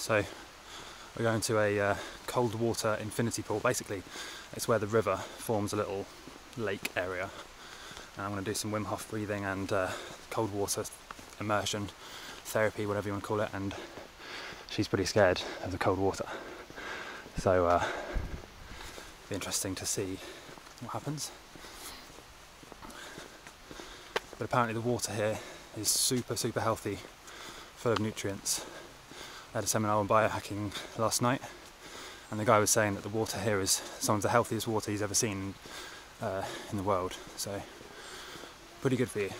So we're going to a uh, cold water infinity pool. Basically, it's where the river forms a little lake area. And I'm going to do some Wim Hof breathing and uh, cold water immersion therapy, whatever you want to call it. And she's pretty scared of the cold water. So uh, be interesting to see what happens. But apparently the water here is super, super healthy, full of nutrients. I had a seminar on biohacking last night, and the guy was saying that the water here is some of the healthiest water he's ever seen uh, in the world. So, pretty good for you.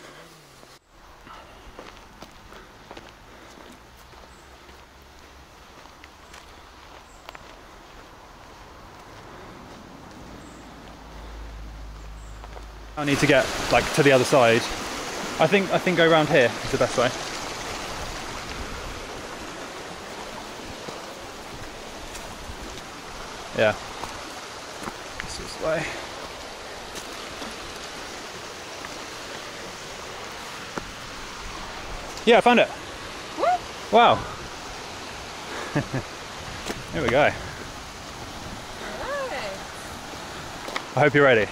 I need to get like to the other side. I think I think go around here is the best way. Yeah. This is why. Yeah, I found it. What? Wow. Here we go. Alright. I hope you're ready.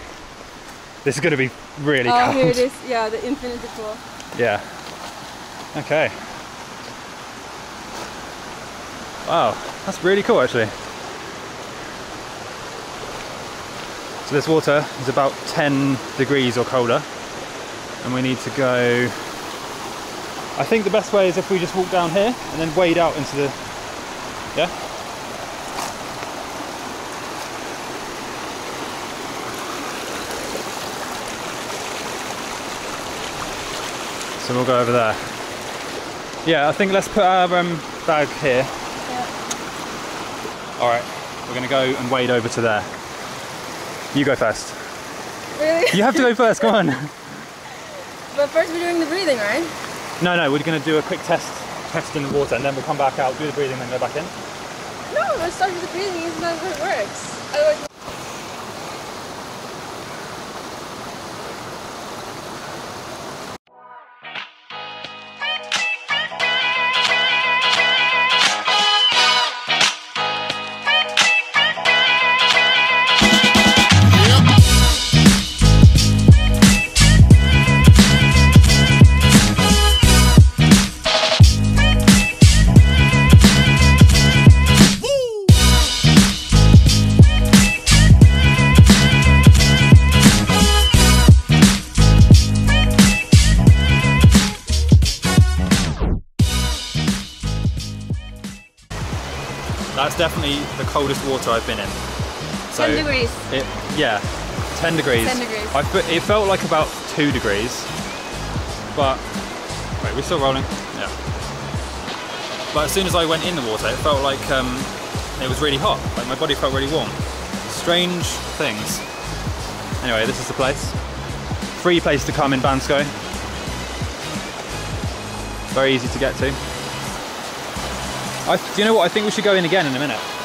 This is going to be really Oh, cold. here it is. Yeah, the infinity pool. Yeah. Okay. Wow, that's really cool actually. So this water is about 10 degrees or colder and we need to go I think the best way is if we just walk down here and then wade out into the yeah So we'll go over there. Yeah, I think let's put our um, bag here. Yeah. All right, we're gonna go and wade over to there. You go first. Really? You have to go first, come on. But first we're doing the breathing, right? No, no, we're gonna do a quick test, test in the water, and then we'll come back out, do the breathing, then go back in. No, let's start with the breathing. Isn't that how it works? Otherwise, That's definitely the coldest water I've been in. So 10 degrees. It, yeah, 10 degrees. 10 degrees. I, it felt like about two degrees, but wait, we're still rolling. Yeah. But as soon as I went in the water, it felt like um, it was really hot. Like my body felt really warm. Strange things. Anyway, this is the place. Free place to come in Bansko. Very easy to get to. I, do you know what? I think we should go in again in a minute.